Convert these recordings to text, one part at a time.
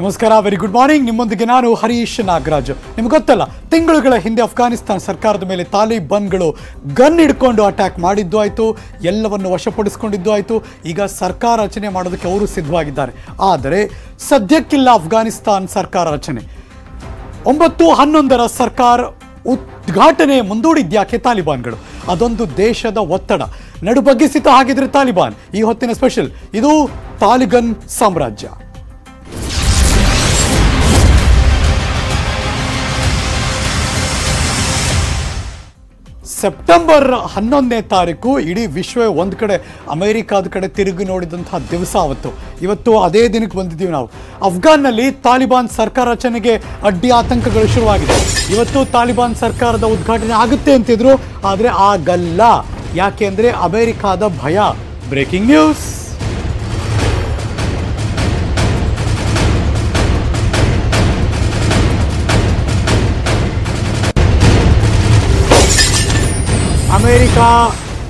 ನಮಸ್ಕಾರ very good morning ನಿಮ್ಮೊಂದಿಗೆ ನಾನು ಹರೀಶ್ ನಾಗರಾಜ್. ನಿಮ್ಗೆ ಗೊತ್ತಲ್ಲ, ತಿಂಗಳುಗಳ ಹಿಂದೆ ಅಫ್ಘಾನಿಸ್ತಾನ್ ಸರ್ಕಾರದ ಮೇಲೆ ತಾಲಿಬಾನ್ಗಳು ಗನ್ ಹಿಡ್ಕೊಂಡು ಅಟ್ಯಾಕ್ ಮಾಡಿದ್ದು ಆಯಿತು, ಎಲ್ಲವನ್ನು ವಶಪಡಿಸ್ಕೊಂಡಿದ್ದು ಆಯಿತು. ಈಗ ಸರ್ಕಾರ ರಚನೆ ಮಾಡೋದಕ್ಕೆ ಅವರು ಸಿದ್ಧವಾಗಿದ್ದಾರೆ. ಆದರೆ, ಸದ್ಯಕ್ಕಿಲ್ಲ ಅಫ್ಘಾನಿಸ್ತಾನ್ ಸರ್ಕಾರ ರಚನೆ. ಒಂಬತ್ತು ಹನ್ನೊಂದರ ಸರ್ಕಾರ ಉದ್ಘಾಟನೆ ಮುಂದೂಡಿದ್ಯಾಕೆ ತಾಲಿಬಾನ್ಗಳು? ಅದೊಂದು ದೇಶದ ಒತ್ತಡ. ನಡುಬಗ್ಗಿಸಿತ ಹಾಗಿದ್ರೆ ತಾಲಿಬಾನ್. ಈ ಹೊತ್ತಿನ ಸ್ಪೆಷಲ್ ಇದು ತಾಲಿಗನ್ ಸಾಮ್ರಾಜ್ಯ. ಸೆಪ್ಟೆಂಬರ್ ಹನ್ನೊಂದನೇ ತಾರೀಕು ಇಡೀ ವಿಶ್ವ ಒಂದು ಕಡೆ, ಅಮೇರಿಕಾದ ಕಡೆ ತಿರುಗಿ ನೋಡಿದಂತಹ ದಿವಸ ಅವತ್ತು ಇವತ್ತು ಅದೇ ದಿನಕ್ಕೆ ಬಂದಿದ್ದೀವಿ ನಾವು. ಅಫ್ಘಾನ್ನಲ್ಲಿ ತಾಲಿಬಾನ್ ಸರ್ಕಾರ ರಚನೆಗೆ ಅಡ್ಡಿ ಆತಂಕಗಳು ಶುರುವಾಗಿದೆ. ಇವತ್ತು ತಾಲಿಬಾನ್ ಸರ್ಕಾರದ ಉದ್ಘಾಟನೆ ಆಗುತ್ತೆ ಅಂತಿದ್ರು, ಆದರೆ ಆಗಲ್ಲ. ಯಾಕೆ ಅಂದರೆ ಅಮೆರಿಕಾದ ಭಯ. Breaking news. America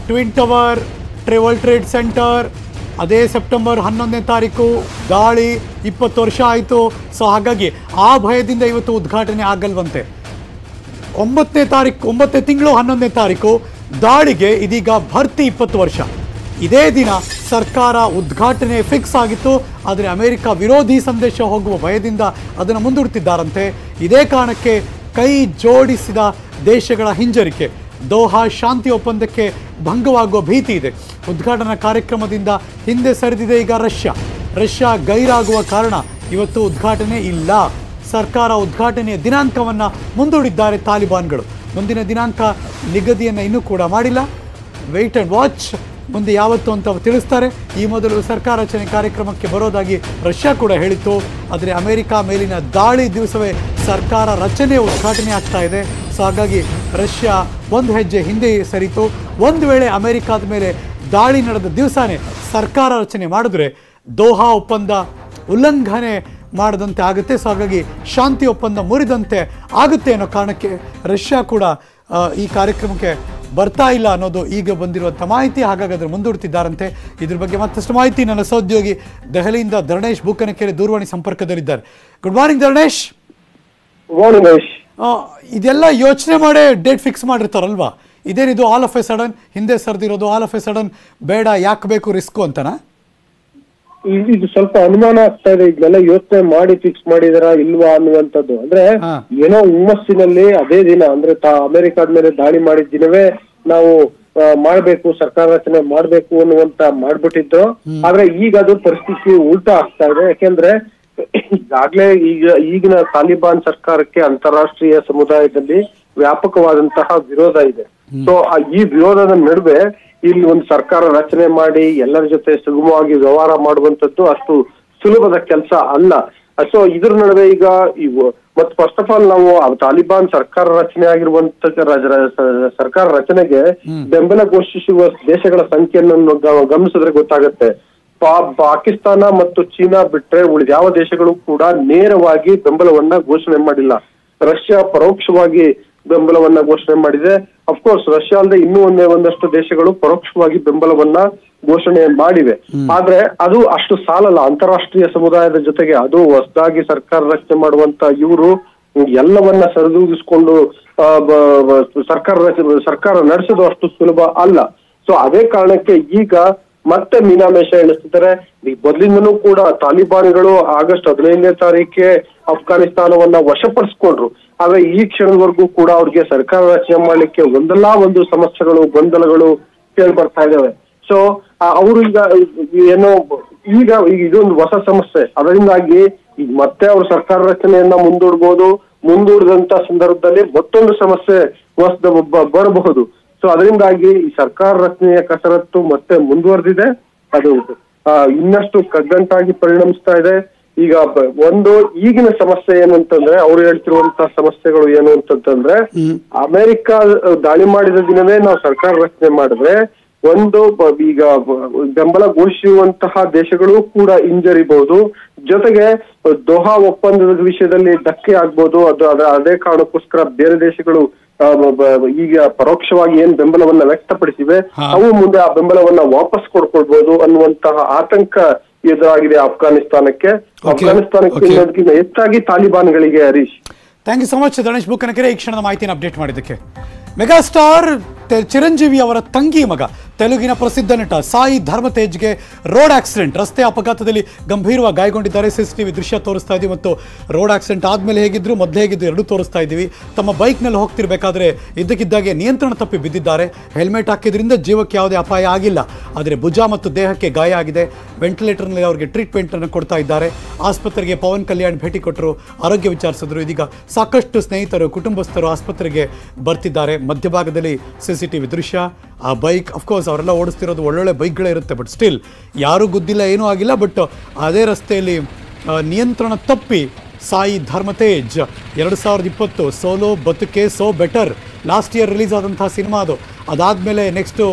twin tower travel trade centre ಅದೇ ಸೆಪ್ಟೆಂಬರ್ ಹನ್ನೊಂದನೇ ತಾರೀಕು ದಾಳಿ ಇಪ್ಪತ್ತು ವರ್ಷ ಆಯಿತು. ಸೊ ಹಾಗಾಗಿ ಆ ಭಯದಿಂದ ಇವತ್ತು ಉದ್ಘಾಟನೆ ಆಗಲ್ವಂತೆ. ಒಂಬತ್ತನೇ ತಾರೀಕು, ಒಂಬತ್ತನೇ ತಿಂಗಳು ಹನ್ನೊಂದನೇ ತಾರೀಕು ದಾಳಿಗೆ ಇದೀಗ ಭರ್ತಿ ಇಪ್ಪತ್ತು ವರ್ಷ. ಇದೇ ದಿನ ಸರ್ಕಾರ ಉದ್ಘಾಟನೆ ಫಿಕ್ಸ್ ಆಗಿತ್ತು. ಆದರೆ ಅಮೆರಿಕ ವಿರೋಧಿ ಸಂದೇಶ ಹೋಗುವ ಭಯದಿಂದ ಅದನ್ನು ಮುಂದೂಡ್ತಿದ್ದಾರಂತೆ. ಇದೇ ಕಾರಣಕ್ಕೆ ಕೈ ಜೋಡಿಸಿದ ದೇಶಗಳ ಹಿಂಜರಿಕೆ. ದೋಹಾ ಶಾಂತಿ ಒಪ್ಪಂದಕ್ಕೆ ಭಂಗವಾಗುವ ಭೀತಿ ಇದೆ. ಉದ್ಘಾಟನಾ ಕಾರ್ಯಕ್ರಮದಿಂದ ಹಿಂದೆ ಸರಿದಿದೆ ಈಗ ರಷ್ಯಾ. ರಷ್ಯಾ ಗೈರಾಗುವ ಕಾರಣ ಇವತ್ತು ಉದ್ಘಾಟನೆ ಇಲ್ಲ. ಸರ್ಕಾರ ಉದ್ಘಾಟನೆಯ ದಿನಾಂಕವನ್ನು ಮುಂದೂಡಿದ್ದಾರೆ ತಾಲಿಬಾನ್ಗಳು. ಮುಂದಿನ ದಿನಾಂಕ ನಿಗದಿಯನ್ನು ಇನ್ನೂ ಕೂಡ ಮಾಡಿಲ್ಲ. ವೆಯ್ಟ್ ಆ್ಯಂಡ್ ವಾಚ್ ಮುಂದೆ ಯಾವತ್ತು ಅಂತ ತಿಳಿಸ್ತಾರೆ. ಈ ಮೊದಲು ಸರ್ಕಾರ ರಚನೆ ಕಾರ್ಯಕ್ರಮಕ್ಕೆ ಬರೋದಾಗಿ ರಷ್ಯಾ ಕೂಡ ಹೇಳಿತ್ತು. ಆದರೆ ಅಮೆರಿಕ ಮೇಲಿನ ದಾಳಿ ದಿವಸವೇ ಸರ್ಕಾರ ರಚನೆ ಉದ್ಘಾಟನೆ ಆಗ್ತಾ ಇದೆ. ಸೊ ಹಾಗಾಗಿ ರಷ್ಯಾ ಒಂದು ಹೆಜ್ಜೆ ಹಿಂದೆ ಸರಿತು. ಒಂದು ವೇಳೆ ಅಮೆರಿಕಾದ ಮೇಲೆ ದಾಳಿ ನಡೆದ ದಿವಸನೇ ಸರ್ಕಾರ ರಚನೆ ಮಾಡಿದ್ರೆ ದೋಹಾ ಒಪ್ಪಂದ ಉಲ್ಲಂಘನೆ ಮಾಡದಂತೆ ಆಗುತ್ತೆ. ಸೊ ಹಾಗಾಗಿ ಶಾಂತಿ ಒಪ್ಪಂದ ಮುರಿದಂತೆ ಆಗುತ್ತೆ ಅನ್ನೋ ಕಾರಣಕ್ಕೆ ರಷ್ಯಾ ಕೂಡ ಈ ಕಾರ್ಯಕ್ರಮಕ್ಕೆ ಬರ್ತಾ ಇಲ್ಲ ಅನ್ನೋದು ಈಗ ಬಂದಿರುವಂಥ ಮಾಹಿತಿ. ಹಾಗಾಗಿ ಅದನ್ನು ಮುಂದೂಡ್ತಿದ್ದಾರಂತೆ. ಇದ್ರ ಬಗ್ಗೆ ಮತ್ತಷ್ಟು ಮಾಹಿತಿ ನನ್ನ ಸಹೋದ್ಯೋಗಿ ದೆಹಲಿಯಿಂದ ಧರಣೇಶ್ ಬೂಕನಕೆರೆ ದೂರವಾಣಿ ಸಂಪರ್ಕದಲ್ಲಿದ್ದಾರೆ. ಗುಡ್ ಮಾರ್ನಿಂಗ್ ಧರಣೇಶ್ ಇದೆಲ್ಲ ಯೋಚನೆ ಮಾಡೇ ಡೇಟ್ ಫಿಕ್ಸ್ ಮಾಡಿರ್ತಾರಲ್ವಾ? ಇದೇನಿದು ಆಲ್ ಆಫ್ ಎ ಸಡನ್ ಹಿಂದೆ ಸರ್ದಿರೋದು ಆಲ್ ಆಫ್ ಎ ಸಡನ್ ಬೇಡ ಯಾಕೆ ಬೇಕು ರಿಸ್ಕ್ ಅಂತನಾ? ಇದು ಸ್ವಲ್ಪ ಅನುಮಾನ ಆಗ್ತಾ ಇದೆ. ಇದನ್ನೆಲ್ಲ ಯೋಚನೆ ಮಾಡಿ ಫಿಕ್ಸ್ ಮಾಡಿದಾರ ಇಲ್ವಾ ಅನ್ನುವಂಥದ್ದು. ಅಂದ್ರೆ ಏನೋ ಹುಮ್ಮಸ್ಸಿನಲ್ಲಿ ಅದೇ ದಿನ ಅಂದ್ರೆ ತಾ ಅಮೆರಿಕಾದ ಮೇಲೆ ದಾಳಿ ಮಾಡಿದ ದಿನವೇ ನಾವು ಮಾಡ್ಬೇಕು ಸರ್ಕಾರ ರಚನೆ ಮಾಡ್ಬೇಕು ಅನ್ನುವಂತ ಮಾಡ್ಬಿಟ್ಟಿದ್ರು ಆದ್ರೆ ಈಗ ಅದು ಪರಿಸ್ಥಿತಿ ಉಲ್ಟಾ ಆಗ್ತಾ ಇದೆ. ಯಾಕೆಂದ್ರೆ ಈಗಾಗ್ಲೇ ಈಗ ಈಗಿನ ತಾಲಿಬಾನ್ ಸರ್ಕಾರಕ್ಕೆ ಅಂತಾರಾಷ್ಟ್ರೀಯ ಸಮುದಾಯದಲ್ಲಿ ವ್ಯಾಪಕವಾದಂತಹ ವಿರೋಧ ಇದೆ. ಸೊ ಈ ವಿರೋಧದ ನಡುವೆ ಇಲ್ಲಿ ಒಂದು ಸರ್ಕಾರ ರಚನೆ ಮಾಡಿ ಎಲ್ಲರ ಜೊತೆ ಸುಗಮವಾಗಿ ವ್ಯವಹಾರ ಮಾಡುವಂತದ್ದು ಅಷ್ಟು ಸುಲಭದ ಕೆಲಸ ಅಲ್ಲ. ಸೊ ಇದ್ರ ನಡುವೆ ಈಗ ಇವು ಮತ್ ಫಸ್ಟ್ ಆಫ್ ಆಲ್ ನಾವು ತಾಲಿಬಾನ್ ಸರ್ಕಾರ ರಚನೆ ಆಗಿರುವಂತ ಸರ್ಕಾರ ರಚನೆಗೆ ಬೆಂಬಲ ಘೋಷಿಸುವ ದೇಶಗಳ ಸಂಖ್ಯೆಯನ್ನು ಗಮನಿಸಿದ್ರೆ ಗೊತ್ತಾಗತ್ತೆ. ಪಾಕಿಸ್ತಾನ ಮತ್ತು ಚೀನಾ ಬಿಟ್ರೆ ಉಳಿದ ಯಾವ ದೇಶಗಳು ಕೂಡ ನೇರವಾಗಿ ಬೆಂಬಲವನ್ನ ಘೋಷಣೆ ಮಾಡಿಲ್ಲ. ರಷ್ಯಾ ಪರೋಕ್ಷವಾಗಿ ಬೆಂಬಲವನ್ನ ಘೋಷಣೆ ಮಾಡಿದೆ. ಅಫ್ಕೋರ್ಸ್ ರಷ್ಯಾ ಅಲ್ಲದೆ ಇನ್ನೂ ಒಂದೇ ಒಂದಷ್ಟು ದೇಶಗಳು ಪರೋಕ್ಷವಾಗಿ ಬೆಂಬಲವನ್ನ ಘೋಷಣೆ ಮಾಡಿವೆ. ಆದ್ರೆ ಅದು ಅಷ್ಟು ಸಾಲಲ್ಲ. ಅಂತಾರಾಷ್ಟ್ರೀಯ ಸಮುದಾಯದ ಜೊತೆಗೆ ಅದು ಹೊಸದಾಗಿ ಸರ್ಕಾರ ರಚನೆ ಮಾಡುವಂತ ಇವರು ಎಲ್ಲವನ್ನ ಸರಿದೂಗಿಸ್ಕೊಂಡು ಸರ್ಕಾರ ಸರ್ಕಾರ ನಡೆಸೋದು ಅಷ್ಟು ಸುಲಭ ಅಲ್ಲ. ಸೊ ಅದೇ ಕಾರಣಕ್ಕೆ ಈಗ ಮತ್ತೆ ಮೀನಾಮೇಷ ಎಣಿಸ್ತಿದ್ದಾರೆ. ಮೊದಲಿಂದನೂ ಕೂಡ ತಾಲಿಬಾನ್ಗಳು ಆಗಸ್ಟ್ ಹದಿನೈದನೇ ತಾರೀಕೆ ಅಫ್ಘಾನಿಸ್ತಾನವನ್ನ ವಶಪಡಿಸ್ಕೊಂಡ್ರು. ಆದ್ರೆ ಈ ಕ್ಷಣದವರೆಗೂ ಕೂಡ ಅವ್ರಿಗೆ ಸರ್ಕಾರ ರಚನೆ ಮಾಡ್ಲಿಕ್ಕೆ ಒಂದಲ್ಲ ಒಂದು ಸಮಸ್ಯೆಗಳು, ಗೊಂದಲಗಳು ಕೇಳಿ ಬರ್ತಾ ಇದಾವೆ. ಸೊ ಅವರು ಈಗ ಏನೋ ಈಗ ಇದೊಂದು ಹೊಸ ಸಮಸ್ಯೆ. ಅದರಿಂದಾಗಿ ಈಗ ಮತ್ತೆ ಅವ್ರ ಸರ್ಕಾರ ರಚನೆಯನ್ನ ಮುಂದೂಡ್ಬೋದು. ಮುಂದೂಡಿದಂತ ಸಂದರ್ಭದಲ್ಲಿ ಮತ್ತೊಂದು ಸಮಸ್ಯೆ ಬರಬಹುದು. ಸೊ ಅದರಿಂದಾಗಿ ಈ ಸರ್ಕಾರ ರಚನೆಯ ಕಸರತ್ತು ಮತ್ತೆ ಮುಂದುವರೆದಿದೆ. ಅದು ಇನ್ನಷ್ಟು ಕಗ್ಗಂಟಾಗಿ ಪರಿಣಮಿಸ್ತಾ ಇದೆ. ಈಗ ಒಂದು ಈಗಿನ ಸಮಸ್ಯೆ ಏನು ಅಂತಂದ್ರೆ ಅವ್ರು ಹೇಳ್ತಿರುವಂತಹ ಸಮಸ್ಯೆಗಳು ಏನು ಅಂತಂದ್ರೆ ಅಮೆರಿಕ ದಾಳಿ ಮಾಡಿದ ದಿನವೇ ನಾವು ಸರ್ಕಾರ ರಚನೆ ಮಾಡಿದ್ರೆ ಒಂದು ಈಗ ಬೆಂಬಲ ಘೋಷಿಸುವಂತಹ ದೇಶಗಳು ಕೂಡ ಹಿಂಜರಿಬಹುದು. ಜೊತೆಗೆ ದೋಹಾ ಒಪ್ಪಂದದ ವಿಷಯದಲ್ಲಿ ಧಕ್ಕೆ ಆಗ್ಬೋದು. ಅದು ಅದ ಅದೇ ಕಾರಣಕ್ಕೋಸ್ಕರ ಬೇರೆ ದೇಶಗಳು ಈಗ ಪರೋಕ್ಷವಾಗಿ ಏನ್ ಬೆಂಬಲವನ್ನ ವ್ಯಕ್ತಪಡಿಸಿವೆ. ಅವು ಮುಂದೆ ಆ ಬೆಂಬಲವನ್ನ ವಾಪಸ್ ಕೊಡ್ಕೊಳ್ಬಹುದು ಅನ್ನುವಂತಹ ಆತಂಕ ಎದುರಾಗಿದೆ ಅಫ್ಘಾನಿಸ್ತಾನಕ್ಕೆ ಅಫ್ಘಾನಿಸ್ತಾನಕ್ಕೆ ಹೆಚ್ಚಾಗಿ Taliban ತಾಲಿಬಾನ್ಗಳಿಗೆ Harish. Thank you so much Ganesh Bukkanakere ಈ ಕ್ಷಣದ ಮಾಹಿತಿಯನ್ನು ಅಪ್ಡೇಟ್ ಮಾಡಿದ್ದಕ್ಕೆ. ಮೆಗಾಸ್ಟಾರ್ ಚಿರಂಜೀವಿ ಅವರ ತಂಗಿ ಮಗ, ತೆಲುಗಿನ ಪ್ರಸಿದ್ಧ ನಟ ಸಾಯಿ ಧರ್ಮತೇಜ್ಗೆ ರೋಡ್ ಆಕ್ಸಿಡೆಂಟ್. ರಸ್ತೆ ಅಪಘಾತದಲ್ಲಿ ಗಂಭೀರವಾಗಿ ಗಾಯಗೊಂಡಿದ್ದಾರೆ. ಸಿಸಿಟಿವಿ ದೃಶ್ಯ ತೋರಿಸ್ತಾ ಇದ್ದೀವಿ ಮತ್ತು ರೋಡ್ ಆಕ್ಸಿಡೆಂಟ್ ಆದ್ಮೇಲೆ ಹೇಗಿದ್ರು, ಮೊದಲೇ ಹೇಗಿದ್ರು ಎರಡು ತೋರಿಸ್ತಾ ಇದ್ದೀವಿ. ತಮ್ಮ ಬೈಕ್ನಲ್ಲಿ ಹೋಗ್ತಿರ್ಬೇಕಾದ್ರೆ ಇದ್ದಕ್ಕಿದ್ದಾಗೆ ನಿಯಂತ್ರಣ ತಪ್ಪಿ ಬಿದ್ದಿದ್ದಾರೆ. ಹೆಲ್ಮೆಟ್ ಹಾಕಿದ್ರಿಂದ ಜೀವಕ್ಕೆ ಯಾವುದೇ ಅಪಾಯ ಆಗಿಲ್ಲ. ಆದರೆ ಭುಜ ಮತ್ತು ದೇಹಕ್ಕೆ ಗಾಯ ಆಗಿದೆ. ವೆಂಟಿಲೇಟರ್ನಲ್ಲಿ ಅವರಿಗೆ ಟ್ರೀಟ್ಮೆಂಟ್ ಅನ್ನು ಕೊಡ್ತಾ ಇದ್ದಾರೆ. ಆಸ್ಪತ್ರೆಗೆ ಪವನ್ ಕಲ್ಯಾಣ್ ಭೇಟಿ ಕೊಟ್ಟರು. ಆರೋಗ್ಯ ವಿಚಾರಿಸಿದ್ರು. ಇದೀಗ ಸಾಕಷ್ಟು ಸ್ನೇಹಿತರು, ಕುಟುಂಬಸ್ಥರು ಆಸ್ಪತ್ರೆಗೆ ಬರ್ತಿದ್ದಾರೆ. ಮಧ್ಯಭಾಗದಲ್ಲಿ ಸಿ ಸಿ ಟಿ ವಿ ದೃಶ್ಯ ಆ ಬೈಕ್ ಅಫ್ಕೋರ್ಸ್ ಅವರೆಲ್ಲ ಓಡಿಸ್ತಿರೋದು ಒಳ್ಳೊಳ್ಳೆ ಬೈಕ್ಗಳೇ ಇರುತ್ತೆ ಬಟ್ ಸ್ಟಿಲ್ ಯಾರೂ ಗುದ್ದಿಲ್ಲ, ಏನೂ ಆಗಿಲ್ಲ ಬಟ್ ಅದೇ ರಸ್ತೆಯಲ್ಲಿ ನಿಯಂತ್ರಣ ತಪ್ಪಿ ಸಾಯಿ ಧರ್ಮತೇಜ್ ಎರಡು ಸಾವಿರದ ಇಪ್ಪತ್ತು solo Baduke so better last year release ಆದಂತಹ ಸಿನಿಮಾ ಅದು. ಅದಾದಮೇಲೆ ನೆಕ್ಸ್ಟು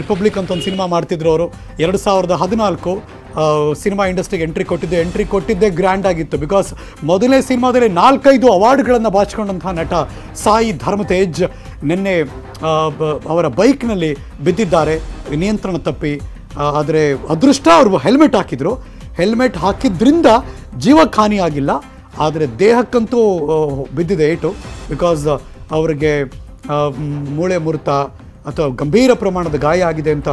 ರಿಪಬ್ಲಿಕ್ ಅಂತ ಒಂದು ಸಿನಿಮಾ ಮಾಡ್ತಿದ್ರು ಅವರು. ಎರಡು ಸಾವಿರದ ಹದಿನಾಲ್ಕು ಸಿನಿಮಾ ಇಂಡಸ್ಟ್ರಿಗೆ ಎಂಟ್ರಿ ಕೊಟ್ಟಿದ್ದು. ಎಂಟ್ರಿ ಕೊಟ್ಟಿದ್ದೇ ಗ್ರ್ಯಾಂಡ್ ಆಗಿತ್ತು ಬಿಕಾಸ್ ಮೊದಲನೇ ಸಿನಿಮಾದಲ್ಲಿ ನಾಲ್ಕೈದು ಅವಾರ್ಡ್ಗಳನ್ನು ಬಾಚಿಕೊಂಡಂತಹ ನಟ ಸಾಯಿ ಧರ್ಮತೇಜ್ ನಿನ್ನೆ ಅವರ ಬೈಕ್ನಲ್ಲಿ ಬಿದ್ದಿದ್ದಾರೆ. ನಿಯಂತ್ರಣ ತಪ್ಪಿ. ಆದರೆ ಅದೃಷ್ಟ ಅವರು ಹೆಲ್ಮೆಟ್ ಹಾಕಿದರು. ಹೆಲ್ಮೆಟ್ ಹಾಕಿದ್ರಿಂದ ಜೀವಕ್ಕೆ ಹಾನಿಯಾಗಿಲ್ಲ ಆದರೆ ದೇಹಕ್ಕಂತೂ ಬಿದ್ದಿದೆ ಏಟು. ಬಿಕಾಸ್ ಅವರಿಗೆ ಮೂಳೆ ಮುರಿತ ಅಥವಾ ಗಂಭೀರ ಪ್ರಮಾಣದ ಗಾಯ ಆಗಿದೆ ಅಂತ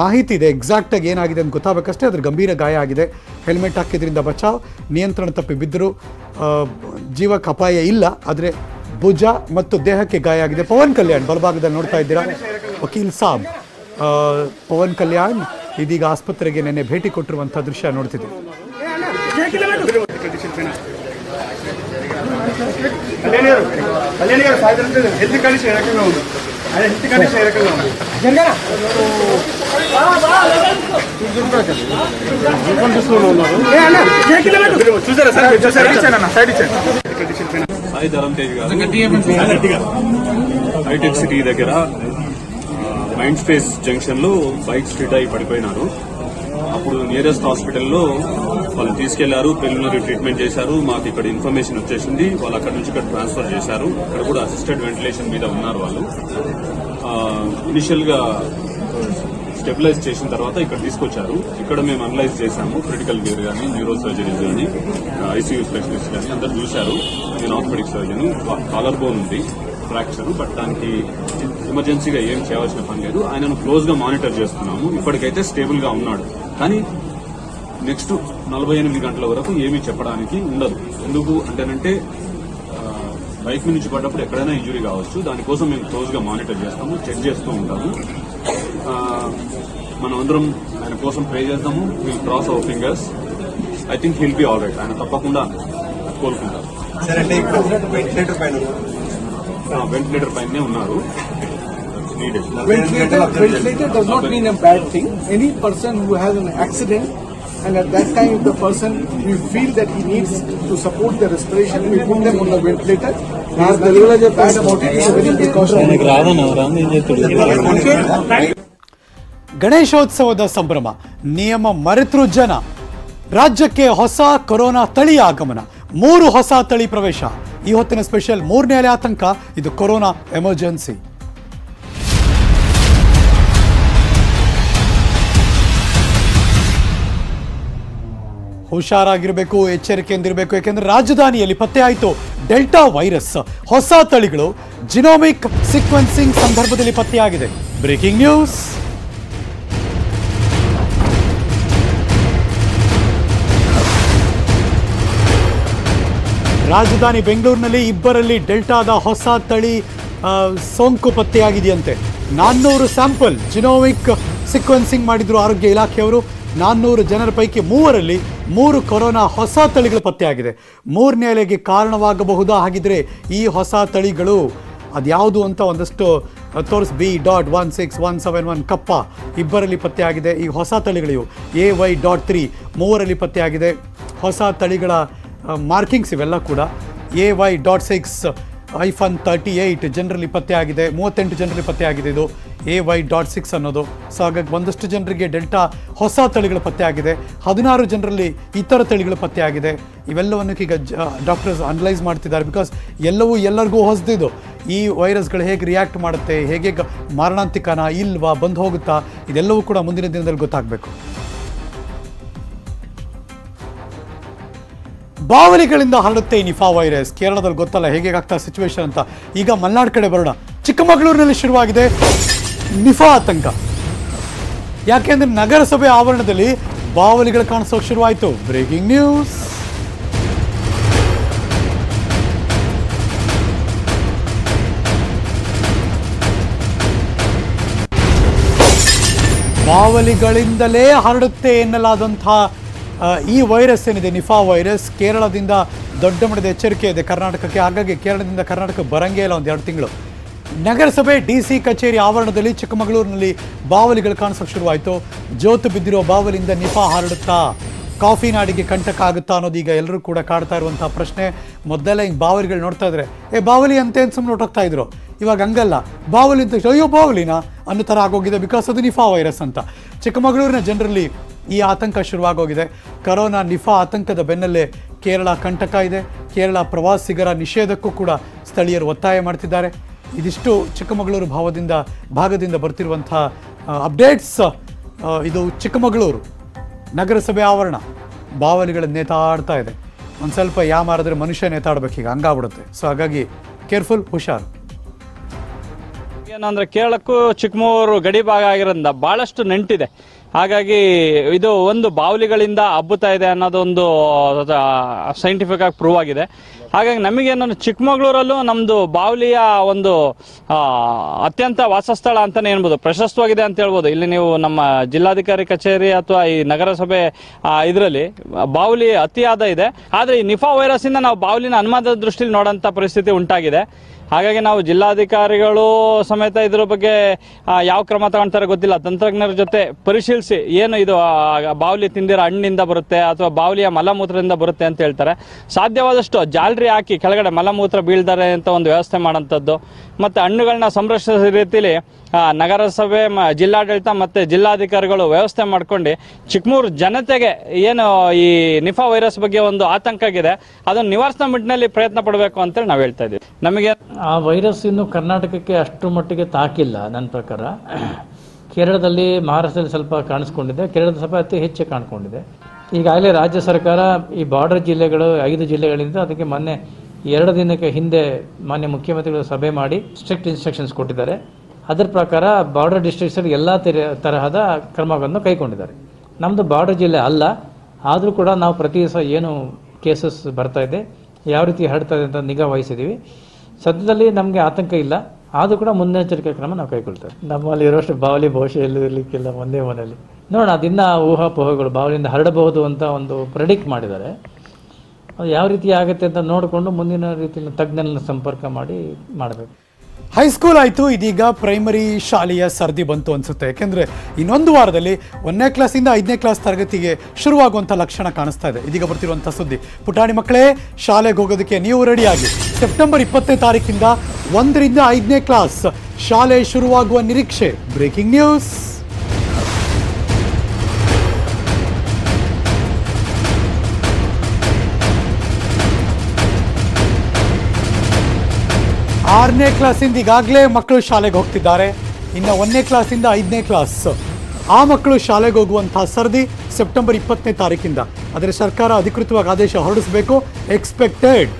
ಮಾಹಿತಿ ಇದೆ. ಎಕ್ಸಾಕ್ಟಾಗಿ ಏನಾಗಿದೆ ಅಂತ ಗೊತ್ತಾಗಬೇಕಷ್ಟೇ ಅದ್ರ ಗಂಭೀರ ಗಾಯ ಆಗಿದೆ. ಹೆಲ್ಮೆಟ್ ಹಾಕಿದ್ರಿಂದ ಬಚಾವ್. ನಿಯಂತ್ರಣ ತಪ್ಪಿ ಬಿದ್ದರು. ಜೀವಕ್ಕೆ ಅಪಾಯ ಇಲ್ಲ. ಆದರೆ ಭುಜ ಮತ್ತು ದೇಹಕ್ಕೆ ಗಾಯ ಆಗಿದೆ. ಪವನ್ ಕಲ್ಯಾಣ್ ಬಲಭಾಗದಲ್ಲಿ ನೋಡ್ತಾ ಇದ್ದೀರಾ? ವಕೀಲ್ ಸಾಬ್ ಪವನ್ ಕಲ್ಯಾಣ್ ಇದೀಗ ಆಸ್ಪತ್ರೆಗೆ ನಿನ್ನೆ ಭೇಟಿ ಕೊಟ್ಟಿರುವಂಥ ದೃಶ್ಯ ನೋಡ್ತಿದ್ದೀವಿ ಹೆಲ್ತ್ ಕಂಡೀಷನ್ చూసారా సార్ చూసారా సైడ్ ఇచ్చాను గారు హైటెక్ సిటీ దగ్గర మైండ్ స్పేస్ జంక్షన్లో బైక్ స్ట్రీట్ అయి పడిపోయినారు అప్పుడు నియరెస్ట్ హాస్పిటల్లో వాళ్ళు తీసుకెళ్ళారు ప్రిలిమినరీ ట్రీట్మెంట్ చేశారు మాకు ఇక్కడ ఇన్ఫర్మేషన్ వచ్చేసింది వాళ్ళు అక్కడ నుంచి ఇక్కడ ట్రాన్స్ఫర్ చేశారు ఇక్కడ కూడా అసిస్టెడ్ వెంటిలేషన్ మీద ఉన్నారు వాళ్ళు ఇనిషియల్గా స్టెబిలైజ్ చేసిన తర్వాత ఇక్కడ తీసుకొచ్చారు. ఇక్కడ మేము అనలైజ్ చేశాము క్రిటికల్ కేర్ కానీ న్యూరో సర్జరీస్ కానీ ఐసీయూ స్పెషలిస్ట్ కానీ అందరు చూశారు. నేను ఆర్థోపెడిక్ సర్జన్. కాలర్ బోన్ ఉంది ఫ్రాక్చర్ బట్ దానికి ఎమర్జెన్సీగా ఏం చేయాల్సిన పని లేదు. ఆయనను క్లోజ్గా మానిటర్ చేస్తున్నాము. ఇప్పటికైతే స్టేబుల్గా ఉన్నాడు. కానీ నెక్స్ట్ నలభై ఎనిమిది గంటల వరకు ఏమీ చెప్పడానికి ఉండదు. ఎందుకు అంటేనంటే బైక్ నుంచి పడ్డప్పుడు ఎక్కడైనా ఇంజురీ కావచ్చు. దానికోసం మేము క్లోజ్గా మానిటర్ చేస్తాము చెక్ చేస్తూ ఉంటాము. మనం అందరం ఆయన కోసం ప్రే చేద్దాము will cross our fingers I think he'll be all right ఆయన తప్పకుండా కోలుకుంటారు సరే అంటే ఇప్పుడు వెంటిలేటర్ పైన వెంటిలేటర్ పైనే ఉన్నారు Ventilator, ventilator does not mean a bad thing. Any person who has an accident and at that time if the person we feel that he needs to support the respiration, we put them on the ventilator. Level bad about it, it's a very precautionary. ಗಣೇಶೋತ್ಸವದ ಸಂಭ್ರಮ, ನಿಯಮ ಮರೆತರು ಜನ. ರಾಜ್ಯಕ್ಕೆ ಹೊಸ corona ತಳಿ ಆಗಮನ, ಮೂರು ಹೊಸ ತಳಿ ಪ್ರವೇಶ. ಈ ಹೊತ್ತಿನ ಸ್ಪೆಷಲ್ ಮೂರನೇ ಅಲೆ ಆತಂಕ, ಇದು ಕೊರೋನಾ ಎಮರ್ಜೆನ್ಸಿ. ಹುಷಾರಾಗಿರಬೇಕು ಎಚ್ಚರಿಕೆಯಿಂದ ಇರಬೇಕು ಯಾಕೆಂದ್ರೆ ರಾಜಧಾನಿಯಲ್ಲಿ ಪತ್ತೆ ಆಯಿತು, ಡೆಲ್ಟಾ ವೈರಸ್. ಹೊಸ ತಳಿಗಳು ಜಿನೋಮಿಕ್ ಸಿಕ್ವೆನ್ಸಿಂಗ್ ಸಂದರ್ಭದಲ್ಲಿ ಪತ್ತೆಯಾಗಿದೆ. Breaking news. ರಾಜಧಾನಿ ಬೆಂಗಳೂರಿನಲ್ಲಿ ಇಬ್ಬರಲ್ಲಿ ಡೆಲ್ಟಾದ ಹೊಸ ತಳಿ ಸೋಂಕು ಪತ್ತೆಯಾಗಿದೆಯಂತೆ. ನಾನ್ನೂರು ಸ್ಯಾಂಪಲ್ ಜಿನೋವಿಕ್ ಸಿಕ್ವೆನ್ಸಿಂಗ್ ಮಾಡಿದ್ರು ಆರೋಗ್ಯ ಇಲಾಖೆಯವರು. ನಾನ್ನೂರು ಜನರ ಪೈಕಿ ಮೂವರಲ್ಲಿ ಮೂರು ಕೊರೋನಾ ಹೊಸ ತಳಿಗಳು ಪತ್ತೆಯಾಗಿದೆ. ಮೂರನೇ ಅಲೆಗೆ ಕಾರಣವಾಗಬಹುದಾ? ಹಾಗಿದ್ರೆ ಈ ಹೊಸ ತಳಿಗಳು ಅದ್ಯಾವುದು ಅಂತ ಒಂದಷ್ಟು ತೋರ್ಸ್ B dot one six one seven one kappa ಇಬ್ಬರಲ್ಲಿ ಪತ್ತೆಯಾಗಿದೆ ಈ ಹೊಸ ತಳಿಗಳಿವು. ಎ ವೈ ಡಾಟ್ ತ್ರೀ ಮೂವರಲ್ಲಿ ಪತ್ತೆಯಾಗಿದೆ. ಹೊಸ ತಳಿಗಳ ಮಾರ್ಕಿಂಗ್ಸ್ ಇವೆಲ್ಲ ಕೂಡ A Y dot six hyphen thirty eight ಜನರಲ್ಲಿ ಪತ್ತೆ ಆಗಿದೆ, ಮೂವತ್ತೆಂಟು ಜನರಲ್ಲಿ ಪತ್ತೆಯಾಗಿದೆ ಇದು. ಎ ವೈ ಡಾಟ್ ಸಿಕ್ಸ್ ಅನ್ನೋದು. ಸೊ ಹಾಗಾಗಿ ಒಂದಷ್ಟು ಜನರಿಗೆ ಡೆಲ್ಟಾ ಹೊಸ ತಳಿಗಳು ಪತ್ತೆಯಾಗಿದೆ ಹದಿನಾರು ಜನರಲ್ಲಿ ಇತರ ತಳಿಗಳು ಪತ್ತೆ ಆಗಿದೆ. ಇವೆಲ್ಲವನ್ನು ಈಗ ಡಾಕ್ಟರ್ಸ್ ಅನಲೈಸ್ ಮಾಡ್ತಿದ್ದಾರೆ ಬಿಕಾಸ್ ಎಲ್ಲವೂ ಎಲ್ಲರಿಗೂ ಹೊಸದಿದು. ಈ ವೈರಸ್ಗಳು ಹೇಗೆ ರಿಯಾಕ್ಟ್ ಮಾಡುತ್ತೆ, ಹೇಗೆ ಮಾರಣಾಂತಿಕನ ಇಲ್ವಾ, ಬಂದು ಹೋಗುತ್ತಾ, ಇದೆಲ್ಲವೂ ಕೂಡ ಮುಂದಿನ ದಿನದಲ್ಲಿ ಗೊತ್ತಾಗಬೇಕು. ಬಾವಲಿಗಳಿಂದ ಹರಡುತ್ತೆ ನಿಫಾ ವೈರಸ್. ಕೇರಳದಲ್ಲಿ ಗೊತ್ತಲ್ಲ ಹೇಗೆ ಆಗ್ತಾ ಸಿಚುವೇಶನ್ ಅಂತ. ಈಗ ಮಲ್ನಾಡ್ ಕಡೆ ಬರೋಣ. ಚಿಕ್ಕಮಗಳೂರಿನಲ್ಲಿ ಶುರುವಾಗಿದೆ ನಿಫಾ ಆತಂಕ. ಯಾಕೆಂದ್ರೆ ನಗರಸಭೆ ಆವರಣದಲ್ಲಿ ಬಾವಲಿಗಳು ಕಾಣಿಸೋಕೆ ಶುರುವಾಯಿತು. ಬ್ರೇಕಿಂಗ್ ನ್ಯೂಸ್ ಬಾವಲಿಗಳಿಂದಲೇ ಹರಡುತ್ತೆ ಎನ್ನಲಾದಂತಹ ಈ ವೈರಸ್ ಏನಿದೆ? ನಿಫಾ ವೈರಸ್ ಕೇರಳದಿಂದ ದೊಡ್ಡ ಮಟ್ಟದ ಎಚ್ಚರಿಕೆ ಇದೆ ಕರ್ನಾಟಕಕ್ಕೆ. ಹಾಗಾಗಿ ಕೇರಳದಿಂದ ಕರ್ನಾಟಕ ಬರಂಗೇ ಇಲ್ಲ ಒಂದು ಎರಡು ತಿಂಗಳು. ನಗರಸಭೆ ಡಿ ಸಿ ಕಚೇರಿ ಆವರಣದಲ್ಲಿ ಚಿಕ್ಕಮಗಳೂರಿನಲ್ಲಿ ಬಾವಲಿಗಳು ಕಾಣಿಸೋಕೆ ಶುರುವಾಯಿತು. ಜೋತು ಬಿದ್ದಿರೋ ಬಾವಲಿಯಿಂದ ನಿಫಾ ಹರಡುತ್ತಾ, ಕಾಫಿ ನಾಡಿಗೆ ಕಂಟಕ ಆಗುತ್ತಾ ಅನ್ನೋದು ಈಗ ಎಲ್ಲರೂ ಕೂಡ ಕಾಡ್ತಾ ಇರುವಂಥ ಪ್ರಶ್ನೆ. ಮೊದಲೆಲ್ಲ ಹಿಂಗೆ ಬಾವಲಿಗಳು ನೋಡ್ತಾ ಇದ್ರೆ, ಏ, ಬಾವಲಿ ಅಂತ ಏನು ಸುಮ್ಮನೆ ಹೊಟ್ಟೋಗ್ತಾ ಇದ್ರು? ಇವಾಗ ಹಂಗಲ್ಲ. ಬಾವಲಿ ಅಂತ, ಅಯ್ಯೋ, ಬಾವಲಿನ? ಅನ್ನೋ ಥರ ಆಗೋಗಿದೆ ಬಿಕಾಸ್ ಅದು ನಿಫಾ ವೈರಸ್ ಅಂತ. ಚಿಕ್ಕಮಗಳೂರಿನ ಜನರಲ್ಲಿ ಈ ಆತಂಕ ಶುರುವಾಗೋಗಿದೆ. ಕರೋನಾ ನಿಫಾ ಆತಂಕದ ಬೆನ್ನಲ್ಲೇ ಕೇರಳ ಕಂಟಕ ಇದೆ. ಕೇರಳ ಪ್ರವಾಸಿಗರ ನಿಷೇಧಕ್ಕೂ ಕೂಡ ಸ್ಥಳೀಯರು ಒತ್ತಾಯ ಮಾಡ್ತಿದ್ದಾರೆ. ಇದಿಷ್ಟು ಚಿಕ್ಕಮಗಳೂರು ಭಾವದಿಂದ ಭಾಗದಿಂದ ಬರ್ತಿರುವಂಥ ಅಪ್ಡೇಟ್ಸ್ ಇದು ಚಿಕ್ಕಮಗಳೂರು ನಗರಸಭೆ ಆವರಣ. ಬಾವಲಿಗಳ ನೇತಾಡ್ತಾ ಇದೆ. ಒಂದು ಸ್ವಲ್ಪ ಯಾ ಮಾರಿದ್ರೆ ಮನುಷ್ಯ ನೇತಾಡ್ಬೇಕೀಗ ಹಂಗಾಗ್ಬಿಡುತ್ತೆ. ಸೊ ಹಾಗಾಗಿ ಕೇರ್ಫುಲ್, ಹುಷಾರು. ಏನಂದ್ರೆ ಕೇರಳಕ್ಕೂ ಚಿಕ್ಕಮಗಳೂರು ಗಡಿ ಭಾಗ ಆಗಿರೋದ್ರಿಂದ ಬಹಳಷ್ಟು ನೆಂಟಿದೆ. ಹಾಗಾಗಿ ಇದು ಒಂದು ಬಾವಲಿಗಳಿಂದ ಹಬ್ಬುತ್ತಾ ಇದೆ ಅನ್ನೋದೊಂದು ಸೈಂಟಿಫಿಕ್ ಆಗಿ ಪ್ರೂವ್ ಆಗಿದೆ. ಹಾಗಾಗಿ ನಮಗೆ ನಾನು ಚಿಕ್ಕಮಗಳೂರಲ್ಲೂ ನಮ್ಮದು ಬಾವಲಿಯ ಒಂದು ಅತ್ಯಂತ ವಾಸಸ್ಥಳ ಅಂತಾನೆ ಹೇಳ್ಬೋದು. ಪ್ರಶಸ್ತವಾಗಿದೆ ಅಂತ ಹೇಳ್ಬೋದು. ಇಲ್ಲಿ ನೀವು ನಮ್ಮ ಜಿಲ್ಲಾಧಿಕಾರಿ ಕಚೇರಿ ಅಥವಾ ಈ ನಗರಸಭೆ ಇದರಲ್ಲಿ ಬಾವಲಿ ಅತಿಯಾದ ಇದೆ. ಆದರೆ ಈ ನಿಫಾ ವೈರಸ್ಸಿಂದ ನಾವು ಬಾವಲಿನ ಅನುಮಾನದ ದೃಷ್ಟಿಯಲ್ಲಿ ನೋಡೋಂಥ ಪರಿಸ್ಥಿತಿ ಉಂಟಾಗಿದೆ. ಹಾಗಾಗಿ ನಾವು ಜಿಲ್ಲಾಧಿಕಾರಿಗಳು ಸಮೇತ ಇದ್ರ ಬಗ್ಗೆ ಯಾವ ಕ್ರಮ ತಗೊಳ್ತಾರೆ ಗೊತ್ತಿಲ್ಲ. ತಂತ್ರಜ್ಞರ ಜೊತೆ ಪರಿಶೀಲಿಸಿ ಏನು ಇದು ಬಾವಲಿ ತಿಂದಿರೋ ಹಣ್ಣಿಂದ ಬರುತ್ತೆ ಅಥವಾ ಬಾವಲಿಯ ಮಲಮೂತ್ರದಿಂದ ಬರುತ್ತೆ ಅಂತ ಹೇಳ್ತಾರೆ. ಸಾಧ್ಯವಾದಷ್ಟು ಜಾಲರಿ ಹಾಕಿ ಕೆಳಗಡೆ ಮಲಮೂತ್ರ ಬೀಳ್ದಾರೆ ಅಂತ ಒಂದು ವ್ಯವಸ್ಥೆ ಮಾಡೋಂಥದ್ದು ಮತ್ತು ಹಣ್ಣುಗಳನ್ನ ಸಂರಕ್ಷಿಸೋ ರೀತಿಲಿ ನಗರಸಭೆ ಜಿಲ್ಲಾಡಳಿತ ಮತ್ತೆ ಜಿಲ್ಲಾಧಿಕಾರಿಗಳು ವ್ಯವಸ್ಥೆ ಮಾಡ್ಕೊಂಡು ಚಿಕ್ಕಮೂರು ಜನತೆಗೆ ಏನು ಈ ನಿಫಾ ವೈರಸ್ ಬಗ್ಗೆ ಒಂದು ಆತಂಕ ಆಗಿದೆ, ಅದನ್ನು ನಿವಾರಿಸೋ ನಿಟ್ಟಿನಲ್ಲಿ ಪ್ರಯತ್ನ ಪಡಬೇಕು ಅಂತೇಳಿ ನಾವು ಹೇಳ್ತಾ ಇದ್ದೀವಿ. ನಮಗೆ ಆ ವೈರಸ್ ಇನ್ನು ಕರ್ನಾಟಕಕ್ಕೆ ಅಷ್ಟು ಮಟ್ಟಿಗೆ ತಾಕಿಲ್ಲ ನನ್ನ ಪ್ರಕಾರ. ಕೇರಳದಲ್ಲಿ ಮಹಾರಾಷ್ಟ್ರದಲ್ಲಿ ಸ್ವಲ್ಪ ಕಾಣಿಸ್ಕೊಂಡಿದೆ, ಕೇರಳದ ಸ್ವಲ್ಪ ಅತಿ ಹೆಚ್ಚು ಕಾಣಿಸ್ಕೊಂಡಿದೆ. ಈಗಾಗಲೇ ರಾಜ್ಯ ಸರ್ಕಾರ ಈ ಬಾರ್ಡರ್ ಜಿಲ್ಲೆಗಳು, ಐದು ಜಿಲ್ಲೆಗಳಿಂದ ಅದಕ್ಕೆ ಮೊನ್ನೆ ಎರಡು ದಿನಕ್ಕೆ ಹಿಂದೆ ಮಾನ್ಯ ಮುಖ್ಯಮಂತ್ರಿಗಳು ಸಭೆ ಮಾಡಿ ಸ್ಟ್ರಿಕ್ಟ್ ಇನ್ಸ್ಟ್ರಕ್ಷನ್ಸ್ ಕೊಟ್ಟಿದ್ದಾರೆ. ಅದರ ಪ್ರಕಾರ ಬಾರ್ಡರ್ ಡಿಸ್ಟ್ರಿಕ್ಟ್ಸಲ್ಲಿ ಎಲ್ಲ ತೆರ- ತರಹದ ಕ್ರಮಗಳನ್ನು ಕೈಗೊಂಡಿದ್ದಾರೆ. ನಮ್ಮದು ಬಾರ್ಡರ್ ಜಿಲ್ಲೆ ಅಲ್ಲ. ಆದರೂ ಕೂಡ ನಾವು ಪ್ರತಿ ದಿವಸ ಏನು ಕೇಸಸ್ ಬರ್ತಾ ಇದೆ ಯಾವ ರೀತಿ ಹರಡ್ತಾ ಇದೆ ಅಂತ ನಿಗಾ ವಹಿಸಿದ್ದೀವಿ. ಸದ್ಯದಲ್ಲಿ ನಮಗೆ ಆತಂಕ ಇಲ್ಲ. ಆದರೂ ಕೂಡ ಮುನ್ನೆಚ್ಚರಿಕೆ ಕ್ರಮ ನಾವು ಕೈಗೊಳ್ತೇವೆ. ನಮ್ಮಲ್ಲಿ ಇರೋಷ್ಟು ಬಾವಲಿ ಬಹುಶಃ ಎಲ್ಲೂ ಇರಲಿಕ್ಕಿಲ್ಲ ಒಂದೇ ಮನೆಯಲ್ಲಿ. ನೋಡೋಣ ಅದಿನ್ನ ಊಹಾಪೋಹಗಳು ಬಾವಲಿಯಿಂದ ಹರಡಬಹುದು ಅಂತ ಒಂದು ಪ್ರೆಡಿಕ್ಟ್ ಮಾಡಿದ್ದಾರೆ. ಅದು ಯಾವ ರೀತಿ ಆಗುತ್ತೆ ಅಂತ ನೋಡಿಕೊಂಡು ಮುಂದಿನ ರೀತಿಯಲ್ಲಿ ತಜ್ಞರನ್ನು ಸಂಪರ್ಕ ಮಾಡಿ ಮಾಡಬೇಕು. ಹೈಸ್ಕೂಲ್ ಆಯಿತು, ಇದೀಗ ಪ್ರೈಮರಿ ಶಾಲೆಯ ಸರ್ದಿ ಬಂತು ಅನಿಸುತ್ತೆ. ಯಾಕೆಂದರೆ ಇನ್ನೊಂದು ವಾರದಲ್ಲಿ ಒಂದನೇ ಕ್ಲಾಸಿಂದ ಐದನೇ ಕ್ಲಾಸ್ ತರಗತಿಗೆ ಶುರುವಾಗುವಂಥ ಲಕ್ಷಣ ಕಾಣಿಸ್ತಾ ಇದೆ. ಇದೀಗ ಬರ್ತಿರುವಂಥ ಸುದ್ದಿ. ಪುಟಾಣಿ ಮಕ್ಕಳೇ, ಶಾಲೆಗೆ ಹೋಗೋದಕ್ಕೆ ನೀವು ರೆಡಿಯಾಗಿ ಸೆಪ್ಟೆಂಬರ್ ಇಪ್ಪತ್ತನೇ ತಾರೀಕಿಂದ ಒಂದರಿಂದ ಐದನೇ ಕ್ಲಾಸ್ ಶಾಲೆ ಶುರುವಾಗುವ ನಿರೀಕ್ಷೆ. ಬ್ರೇಕಿಂಗ್ ನ್ಯೂಸ್ ಆರನೇ ಕ್ಲಾಸಿಂದ ಈಗಾಗಲೇ ಮಕ್ಕಳು ಶಾಲೆಗೆ ಹೋಗ್ತಿದ್ದಾರೆ. ಇನ್ನು ಒಂದನೇ ಕ್ಲಾಸಿಂದ ಐದನೇ ಕ್ಲಾಸ್ ಆ ಮಕ್ಕಳು ಶಾಲೆಗೆ ಹೋಗುವಂಥ ಸರದಿ ಸೆಪ್ಟೆಂಬರ್ ಇಪ್ಪತ್ತನೇ ತಾರೀಕಿಂದ. ಆದರೆ ಸರ್ಕಾರ ಅಧಿಕೃತವಾಗಿ ಆದೇಶ ಹೊರಡಿಸಬೇಕು. ಎಕ್ಸ್ಪೆಕ್ಟೆಡ್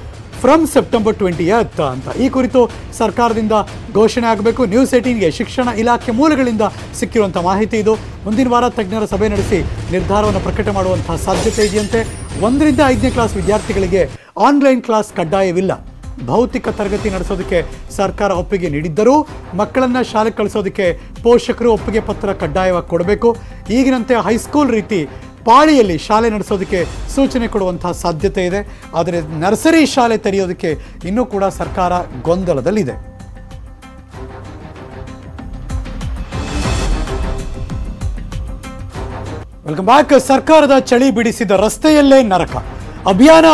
ಫ್ರಮ್ ಸೆಪ್ಟೆಂಬರ್ ಟ್ವೆಂಟಿ ಅಂತ. ಈ ಕುರಿತು ಸರ್ಕಾರದಿಂದ ಘೋಷಣೆ ಆಗಬೇಕು. ನ್ಯೂಸ್ ಏಟೀನ್ಗೆ ಶಿಕ್ಷಣ ಇಲಾಖೆ ಮೂಲಗಳಿಂದ ಸಿಕ್ಕಿರುವಂಥ ಮಾಹಿತಿ ಇದು. ಮುಂದಿನ ವಾರ ತಜ್ಞರ ಸಭೆ ನಡೆಸಿ ನಿರ್ಧಾರವನ್ನು ಪ್ರಕಟ ಮಾಡುವಂಥ ಸಾಧ್ಯತೆ ಇದೆಯಂತೆ. ಒಂದರಿಂದ ಐದನೇ ಕ್ಲಾಸ್ ವಿದ್ಯಾರ್ಥಿಗಳಿಗೆ ಆನ್ಲೈನ್ ಕ್ಲಾಸ್ ಕಡ್ಡಾಯವಿಲ್ಲ. ಭೌತಿಕ ತರಗತಿ ನಡೆಸೋದಕ್ಕೆ ಸರ್ಕಾರ ಒಪ್ಪಿಗೆ ನೀಡಿದ್ದರೂ ಮಕ್ಕಳನ್ನ ಶಾಲೆಗೆ ಕಳಿಸೋದಕ್ಕೆ ಪೋಷಕರು ಒಪ್ಪಿಗೆ ಪತ್ರ ಕಡ್ಡಾಯವಾಗಿ ಕೊಡಬೇಕು. ಈಗಿನಂತೆ ಹೈಸ್ಕೂಲ್ ರೀತಿ ಪಾಳಿಯಲ್ಲಿ ಶಾಲೆ ನಡೆಸೋದಕ್ಕೆ ಸೂಚನೆ ಕೊಡುವಂತಹ ಸಾಧ್ಯತೆ ಇದೆ. ಆದರೆ ನರ್ಸರಿ ಶಾಲೆ ತೆರೆಯೋದಕ್ಕೆ ಇನ್ನೂ ಕೂಡ ಸರ್ಕಾರ ಗೊಂದಲದಲ್ಲಿದೆ. ವೆಲ್ಕಮ್ ಬ್ಯಾಕ್ ಸರ್ಕಾರದ ಚಳಿ ಬಿಡಿಸಿದ ರಸ್ತೆಯಲ್ಲೇ ನರಕ. ಅಭಿಯಾನ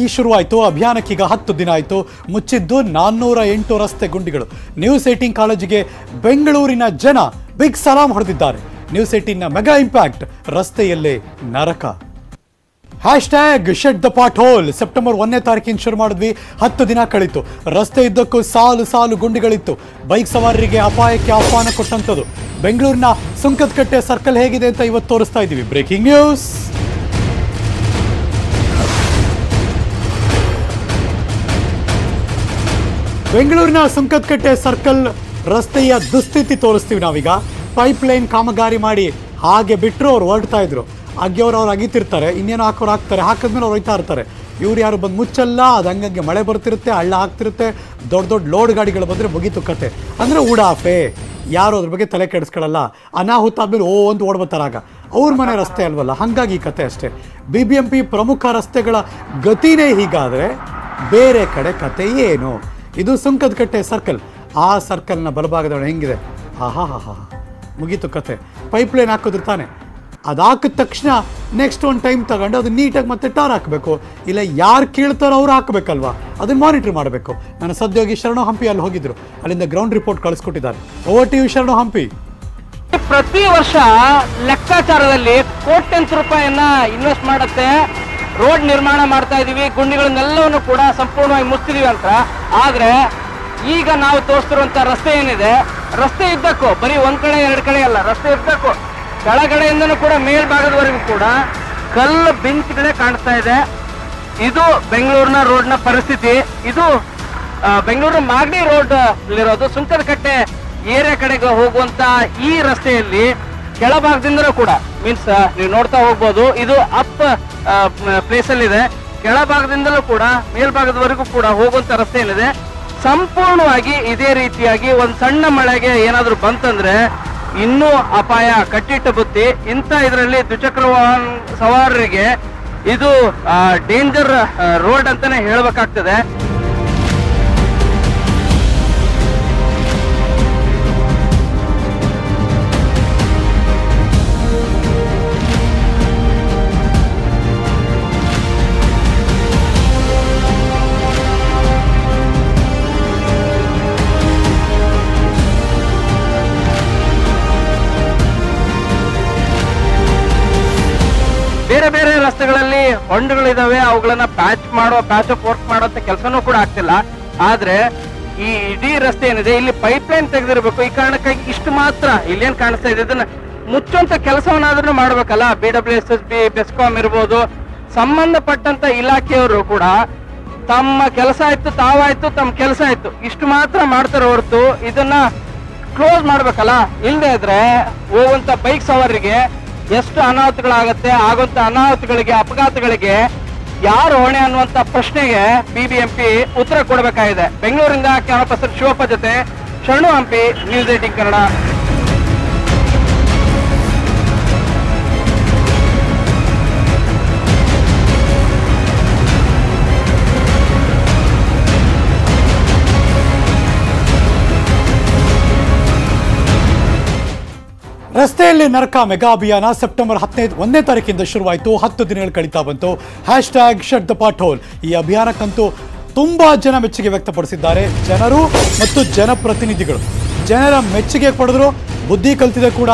ಈ ಶುರುವಾಯಿತು. ಅಭಿಯಾನಕ್ಕೀಗ ಹತ್ತು ದಿನ ಆಯಿತು. ಮುಚ್ಚಿದ್ದು ನಾನ್ನೂರ ಎಂಟು ರಸ್ತೆ ಗುಂಡಿಗಳು. ನ್ಯೂಸ್ ಏಟೀನ್ ಕಾಲೇಜಿಗೆ ಬೆಂಗಳೂರಿನ ಜನ ಬಿಗ್ ಸಲಾಂ ಹೊಡೆದಿದ್ದಾರೆ. ನ್ಯೂಸ್ ಏಟೀನ್ನ ಮೆಗಾ ಇಂಪ್ಯಾಕ್ಟ್ ರಸ್ತೆಯಲ್ಲೇ ನರಕ. Hashtag shut the pothole. September ಒಂದನೇ ತಾರೀಕಿನ ಶುರು ಮಾಡಿದ್ವಿ. ಹತ್ತು ದಿನ ಕಳೀತು. ರಸ್ತೆ ಇದ್ದಕ್ಕೂ ಸಾಲು ಸಾಲು ಗುಂಡಿಗಳಿತ್ತು. ಬೈಕ್ ಸವಾರರಿಗೆ ಅಪಾಯಕ್ಕೆ ಆಹ್ವಾನ ಕೊಟ್ಟಂಥದ್ದು. ಬೆಂಗಳೂರಿನ ಸುಂಕದಕಟ್ಟೆ ಸರ್ಕಲ್ ಹೇಗಿದೆ ಅಂತ ಇವತ್ತು ತೋರಿಸ್ತಾ ಇದ್ದೀವಿ. Breaking news. ಬೆಂಗಳೂರಿನ ಸುಂಕದಕಟ್ಟೆ ಸರ್ಕಲ್ ರಸ್ತೆಯ ದುಸ್ಥಿತಿ ತೋರಿಸ್ತೀವಿ ನಾವೀಗ. ಪೈಪ್ ಲೈನ್ ಕಾಮಗಾರಿ ಮಾಡಿ ಹಾಗೆ ಬಿಟ್ಟರು ಅವ್ರು ಹೊರಡ್ತಾ ಇದ್ರು. ಅಗ್ಗಿಯವ್ರು ಅವ್ರು ಅಗಿತಿರ್ತಾರೆ, ಇನ್ನೇನು ಹಾಕೋರು ಹಾಕ್ತಾರೆ, ಹಾಕಿದ್ಮೇಲೆ ಅವ್ರು ಹೋಯ್ತಾ ಇರ್ತಾರೆ. ಇವ್ರು ಯಾರು ಬಂದು ಮುಚ್ಚಲ್ಲ, ಅದು ಹಂಗಂಗೆ ಮಳೆ ಬರ್ತಿರುತ್ತೆ, ಹಳ್ಳ ಆಗ್ತಿರುತ್ತೆ, ದೊಡ್ಡ ದೊಡ್ಡ ಲೋಡ್ ಗಾಡಿಗಳು ಬಂದರೆ ಮುಗೀತು ಕತೆ. ಅಂದರೆ ಉಡಾಫೆ ಯಾರು ಅದ್ರ ಬಗ್ಗೆ ತಲೆ ಕೆಡಿಸ್ಕೊಳ್ಳಲ್ಲ ಅನಾಹುತ ಆದ್ಮೇಲೆ ಓ ಅಂತ ಓಡ್ಬತ್ತಾರಾಗ ಅವ್ರ ಮನೆ ರಸ್ತೆ ಅಲ್ವಲ್ಲ, ಹಾಗಾಗಿ ಈ ಕತೆ ಅಷ್ಟೇ. ಬಿ ಬಿ ಎಂ ಪಿ ಪ್ರಮುಖ ರಸ್ತೆಗಳ ಗತಿನೇ ಹೀಗಾದರೆ ಬೇರೆ ಕಡೆ ಕತೆ ಏನು? ಇದು ಸುಂಕದ ಕಟ್ಟೆ ಸರ್ಕಲ್ ಆ ಸರ್ಕಲ್ನ ಬಲಭಾಗದೊಳಗೆ ಹೆಂಗಿದೆ? ಆಹಾ ಹಾ ಹಾ ಮುಗೀತು ಕತೆ. ಪೈಪ್ ಲೈನ್ ಹಾಕಿದ್ರು ತಾನೆ. ಅದು ಹಾಕಿದ ತಕ್ಷಣ ನೆಕ್ಸ್ಟ್ ಒಂದು ಟೈಮ್ ತಗೊಂಡು ಅದು ನೀಟಾಗಿ ಮತ್ತೆ ಟಾರ್ ಹಾಕಬೇಕು. ಇಲ್ಲ, ಯಾರು ಕೇಳ್ತಾರೋ ಅವ್ರು ಹಾಕಬೇಕಲ್ವಾ? ಅದನ್ನು ಮಾನಿಟರ್ ಮಾಡಬೇಕು. ನನ್ನ ಸದ್ಯೋಗಿ ಶರಣು ಹಂಪಿ ಅಲ್ಲಿ ಹೋಗಿದ್ರು. ಅಲ್ಲಿಂದ ಗ್ರೌಂಡ್ ರಿಪೋರ್ಟ್ ಕಳಿಸ್ಕೊಟ್ಟಿದ್ದಾರೆ. O T Sharanu Hampi. ಪ್ರತಿ ವರ್ಷ ಲೆಕ್ಕಾಚಾರದಲ್ಲಿ ಕೋಟ್ಯಂತರ ರೂಪಾಯಿಯನ್ನ ಇನ್ವೆಸ್ಟ್ ಮಾಡುತ್ತೆ. ರೋಡ್ ನಿರ್ಮಾಣ ಮಾಡ್ತಾ ಇದೀವಿ, ಗುಂಡಿಗಳನ್ನೆಲ್ಲವನ್ನು ಕೂಡ ಸಂಪೂರ್ಣವಾಗಿ ಮುಚ್ಚಿದೀವಿ ಅಂತ. ಆದ್ರೆ ಈಗ ನಾವು ತೋರಿಸ್ತಿರುವಂತ ರಸ್ತೆ ಏನಿದೆ, ರಸ್ತೆ ಇದ್ದಕ್ಕೂ, ಬರೀ ಒಂದ್ ಕಡೆ, ಎರಡ್ ಕಡೆ ಅಲ್ಲ, ರಸ್ತೆ ಇದ್ದಕ್ಕೂ, ಕೆಳಗಡೆಯಿಂದನೂ ಕೂಡ ಮೇಲ್ಭಾಗದವರೆಗೂ ಕೂಡ ಕಲ್ಲು ಬೆಂಚ್ಗಳೇ ಕಾಣಿಸ್ತಾ ಇದೆ. ಇದು ಬೆಂಗಳೂರಿನ ರೋಡ್ನ ಪರಿಸ್ಥಿತಿ. ಇದು ಬೆಂಗಳೂರು ಮಾಗಡಿ ರೋಡ್ ಇರೋದು ಸುಂಕದಕಟ್ಟೆ ಏರಿಯಾ ಕಡೆಗೆ ಹೋಗುವಂತ ಈ ರಸ್ತೆಯಲ್ಲಿ ಕೆಳಭಾಗದಿಂದಲೂ ಕೂಡ ಮೀನ್ಸ್ ನೀವು ನೋಡ್ತಾ ಹೋಗ್ಬೋದು, ಇದು ಅಪ್ ಪ್ಲೇಸ್ ಅಲ್ಲಿ ಇದೆ ಕೆಳಭಾಗದಿಂದಲೂ ಕೂಡ, ಮೇಲ್ಭಾಗದವರೆಗೂ ಕೂಡ ಹೋಗುವಂತ ರಸ್ತೆ ಏನಿದೆ. ಸಂಪೂರ್ಣವಾಗಿ ಇದೇ ರೀತಿಯಾಗಿ ಒಂದು ಸಣ್ಣ ಮಳೆಗೆ ಏನಾದ್ರೂ ಬಂತಂದ್ರೆ, ಇನ್ನೂ ಅಪಾಯ, ಕಟ್ಟಿಟ್ಟ ಬುತ್ತಿ, ಇಂಥ ಇದರಲ್ಲಿ ದ್ವಿಚಕ್ರ ವಾಹನ ಸವಾರರಿಗೆ ಇದು ಡೇಂಜರ್ ರೋಡ್ ಅಂತಾನೆ ಹೇಳ್ಬೇಕಾಗ್ತದೆ. ಹೊಂಡಗಳಿದಾವೆ, ಅವುಗಳನ್ನ ಪ್ಯಾಚ್ ಮಾಡೋ ಪ್ಯಾಚ್ ಅಪ್ ವರ್ಕ್ ಮಾಡೋಂತ ಕೆಲಸನೂ ಕೂಡ ಆಗ್ತಿಲ್ಲ. ಆದ್ರೆ ಈ ಇಡೀ ರಸ್ತೆ ಏನಿದೆ, ಇಲ್ಲಿ ಪೈಪ್ ಲೈನ್ ತೆಗೆದಿರ್ಬೇಕು. ಈ ಕಾರಣಕ್ಕಾಗಿ ಇಷ್ಟು ಮಾತ್ರ ಇಲ್ಲೇನ್ ಕಾಣಿಸ್ತಾ ಇದೆ, ಇದನ್ನ ಮುಚ್ಚುವಂತ ಕೆಲಸವನ್ನಾದ್ರೂ ಮಾಡ್ಬೇಕಲ್ಲ. B W S S B BESCOM ಇರ್ಬೋದು. ಸಂಬಂಧಪಟ್ಟಂತ ಇಲಾಖೆಯವರು ಕೂಡ ತಮ್ಮ ಕೆಲಸ ಆಯ್ತು, ತಾವಾಯ್ತು, ತಮ್ಮ ಕೆಲಸ ಆಯ್ತು. ಇಷ್ಟು ಮಾತ್ರ ಮಾಡ್ತಾರೆ ಹೊರತು ಇದನ್ನ ಕ್ಲೋಸ್ ಮಾಡ್ಬೇಕಲ್ಲ. ಇಲ್ಲದೆ ಇದ್ರೆ ಹೋಗುವಂತ ಬೈಕ್ ಸವಾರರಿಗೆ ಎಷ್ಟು ಅನಾಹುತಗಳಾಗತ್ತೆ, ಆಗುವಂತ ಅನಾಹುತಗಳಿಗೆ, ಅಪಘಾತಗಳಿಗೆ ಯಾರು ಹೊಣೆ ಅನ್ನುವಂತ ಪ್ರಶ್ನೆಗೆ ಬಿಬಿಎಂಪಿ ಉತ್ತರ ಕೊಡಬೇಕಾಗಿದೆ. ಬೆಂಗಳೂರಿಂದ ಕ್ಯಾಮರಾ ಪರ್ಸನ್ ಶಿವಪ್ಪ ಜೊತೆ ಶರಣು ಹಂಪಿ, ನ್ಯೂಸ್ ಏಟಿಂಗ್ ಕನ್ನಡ. ರಸ್ತೆಯಲ್ಲಿ ನರಕ ಮೆಗಾ ಅಭಿಯಾನ ಸೆಪ್ಟೆಂಬರ್ ಹದಿನೈದು ಒಂದನೇ ತಾರೀಕಿಂದ ಶುರುವಾಯಿತು. ಹತ್ತು ದಿನಗಳು ಕಳೀತಾ ಬಂತು. Hashtag shut the pothole ಈ ಅಭಿಯಾನಕ್ಕಂತೂ ತುಂಬ ಜನ ಮೆಚ್ಚುಗೆ ವ್ಯಕ್ತಪಡಿಸಿದ್ದಾರೆ. ಜನರು ಮತ್ತು ಜನಪ್ರತಿನಿಧಿಗಳು. ಜನರ ಮೆಚ್ಚುಗೆ ಪಡೆದ್ರು ಬುದ್ಧಿ ಕಲ್ತಿದೆ ಕೂಡ